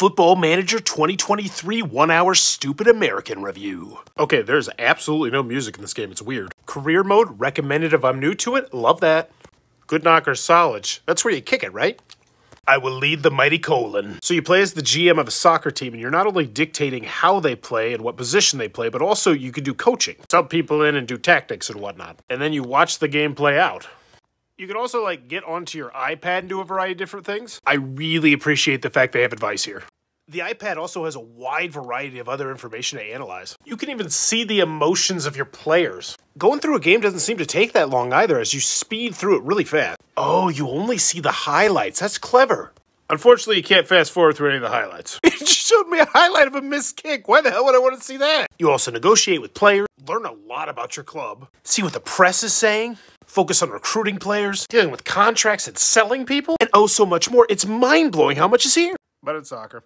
Football Manager 2023 one hour stupid American review. Okay, there's absolutely no music in this game. It's weird. Career mode, recommended if I'm new to it. Love that. Good knocker, solid. That's where you kick it, right? I will lead the mighty colon. So you play as the GM of a soccer team, and you're not only dictating how they play and what position they play, but also you can do coaching. Sub people in and do tactics and whatnot. And then you watch the game play out. You can also like get onto your iPad and do a variety of different things. I really appreciate the fact they have advice here. The iPad also has a wide variety of other information to analyze. You can even see the emotions of your players. Going through a game doesn't seem to take that long either as you speed through it really fast. Oh, you only see the highlights. That's clever. Unfortunately, you can't fast forward through any of the highlights. it just showed me a highlight of a missed kick. Why the hell would I want to see that? You also negotiate with players, learn a lot about your club, see what the press is saying, focus on recruiting players, dealing with contracts and selling people, and oh so much more. It's mind blowing how much is here. But it's soccer.